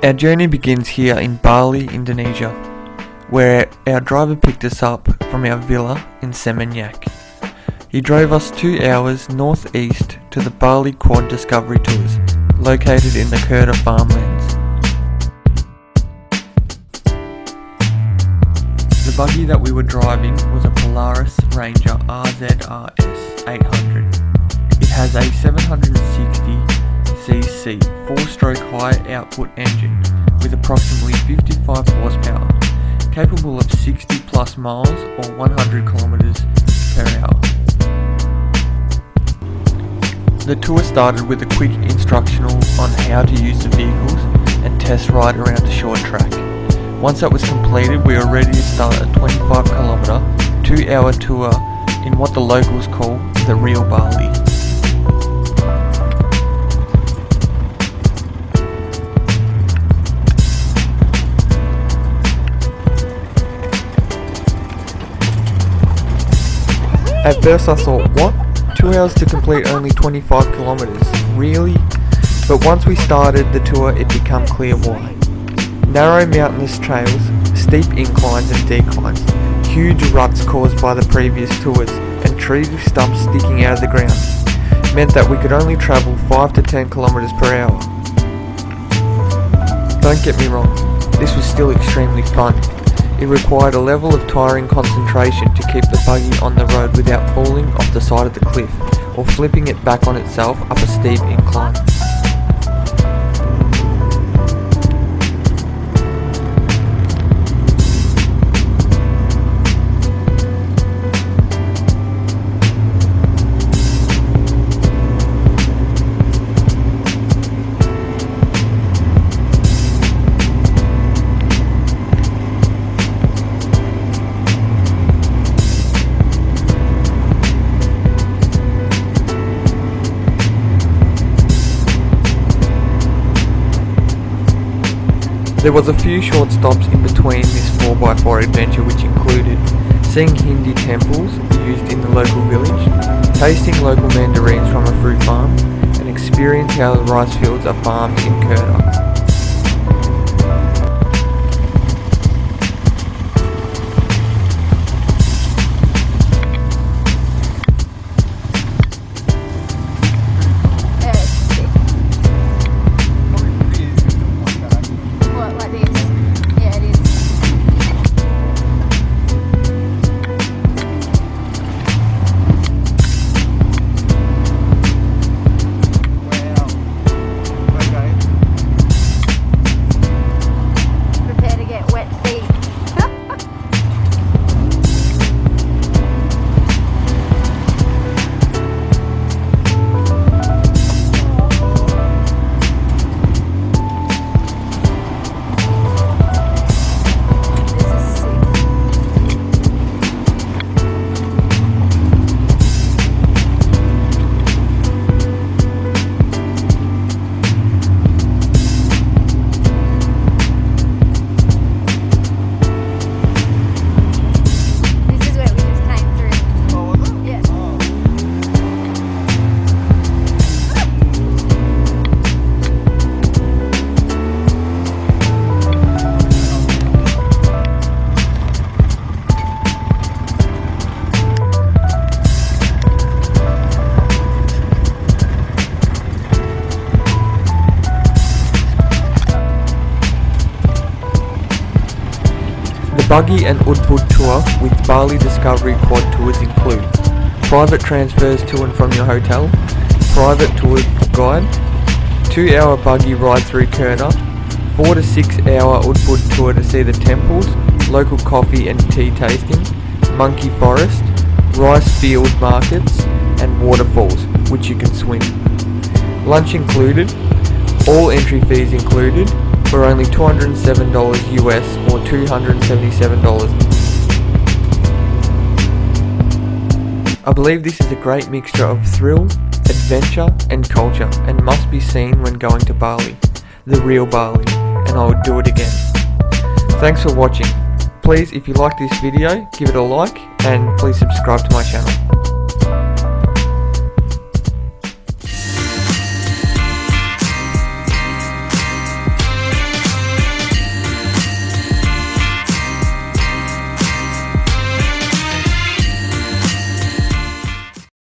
Our journey begins here in Bali, Indonesia, where our driver picked us up from our villa in Seminyak. He drove us two hours northeast to the Bali Quad Discovery Tours, located in the Kerta farmlands. The buggy that we were driving was a Polaris Ranger RZRS 800. It has a 760cc 4-stroke high output engine with approximately 55 horsepower, capable of 60 plus miles or 100 kilometers per hour. The tour started with a quick instructional on how to use the vehicles and test ride around a short track. Once that was completed, we were ready to start a 25 kilometer, 2 hour tour in what the locals call the real Bali. At first I thought, what? Two hours to complete only 25 kilometers? Really? But once we started the tour it became clear why. Narrow mountainous trails, steep inclines and declines, huge ruts caused by the previous tours, and tree stumps sticking out of the ground meant that we could only travel 5 to 10 kilometers per hour. Don't get me wrong, this was still extremely fun. It required a level of tiring concentration to keep the buggy on the road without falling off the side of the cliff or flipping it back on itself up a steep incline. There was a few short stops in between this 4x4 adventure which included seeing Hindi temples used in the local village, tasting local mandarins from a fruit farm, and experience how rice fields are farmed in Kerta. Buggy and Ubud tour with Bali Discovery Quad tours include private transfers to and from your hotel, private tour guide, 2 hour buggy ride through Kerta, 4 to 6 hour Ubud tour to see the temples, local coffee and tea tasting, monkey forest, rice field markets, and waterfalls which you can swim. Lunch included, all entry fees included, for only $207 US or $277. I believe this is a great mixture of thrill, adventure, and culture, and must be seen when going to Bali, the real Bali, and I would do it again. Thanks for watching. Please, if you like this video, give it a like, and please subscribe to my channel.